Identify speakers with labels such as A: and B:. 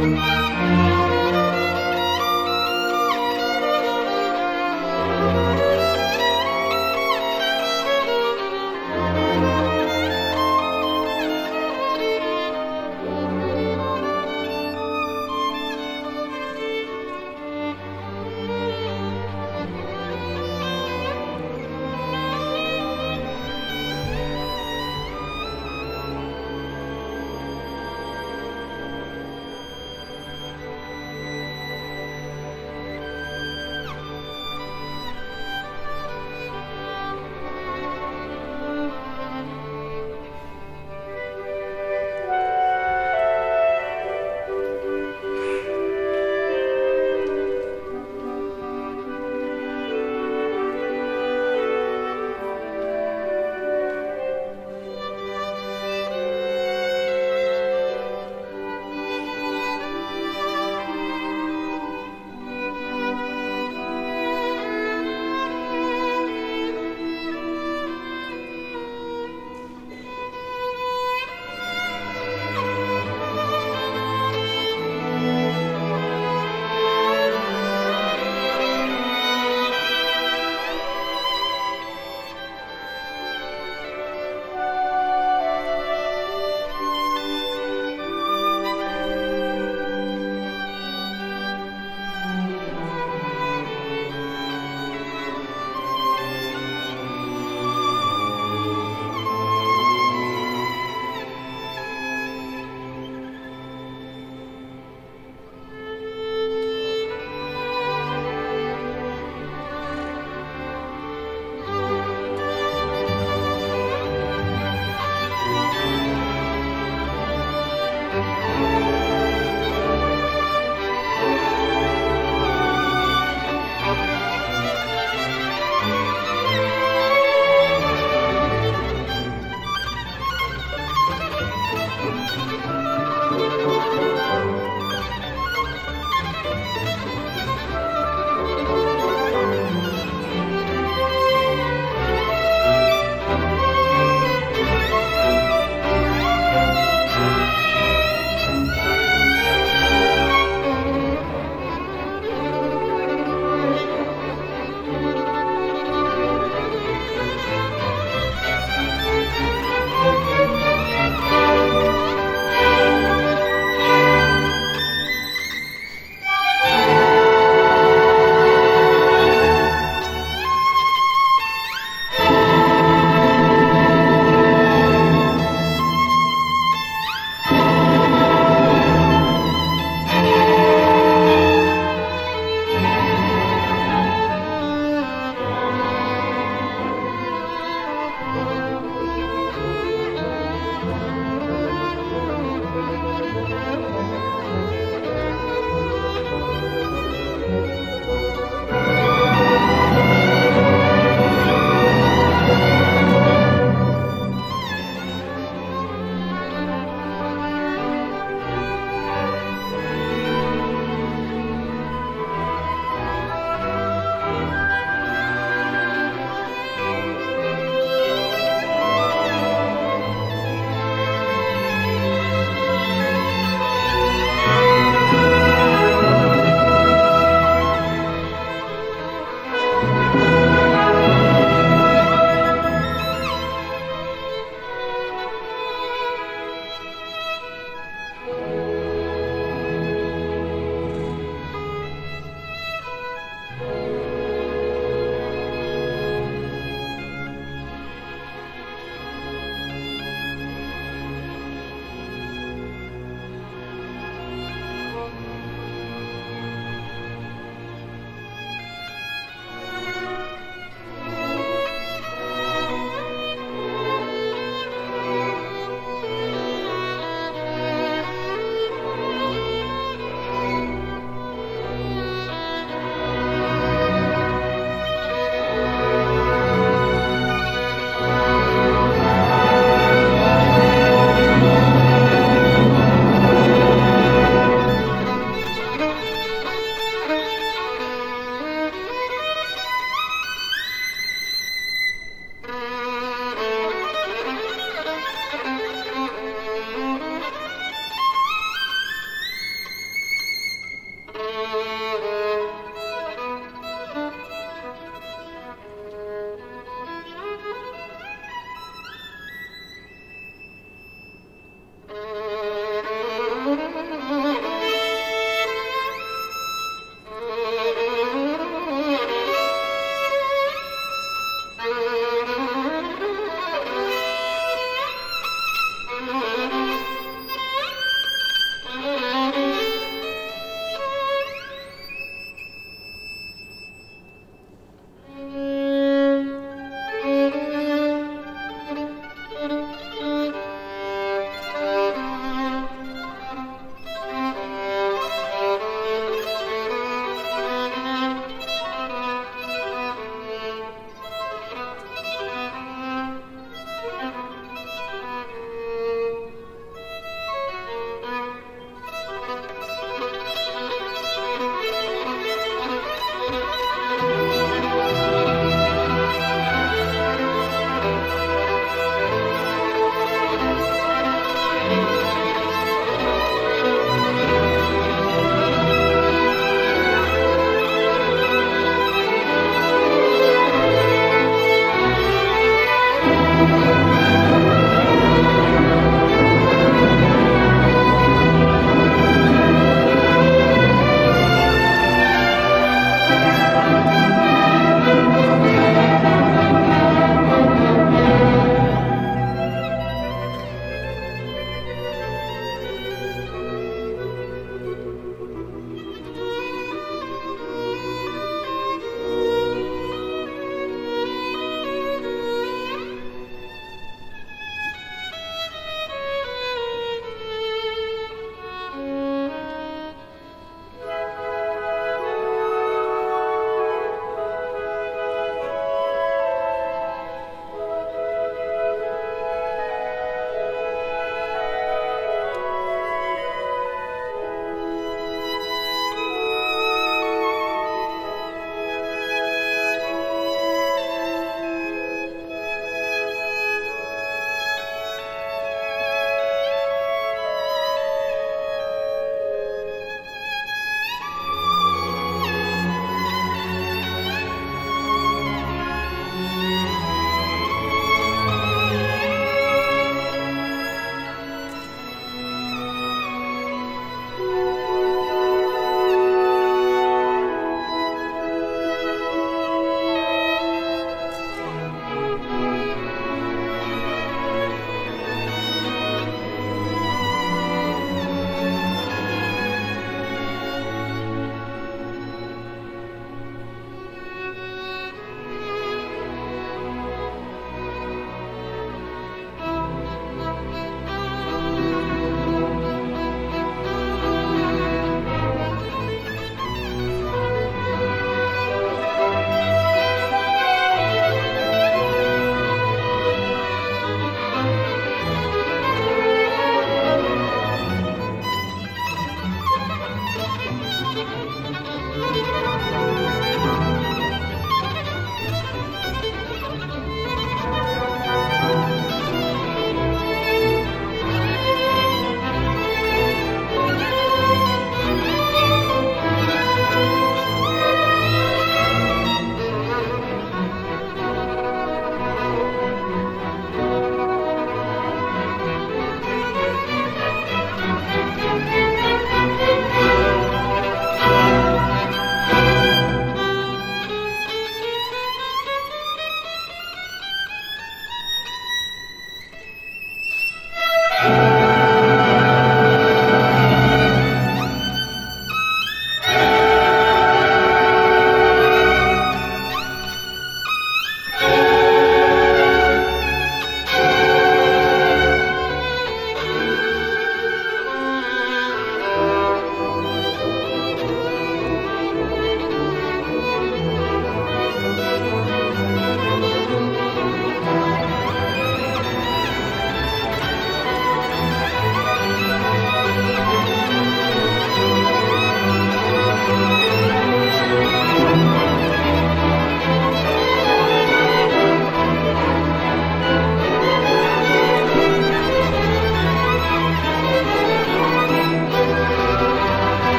A: Música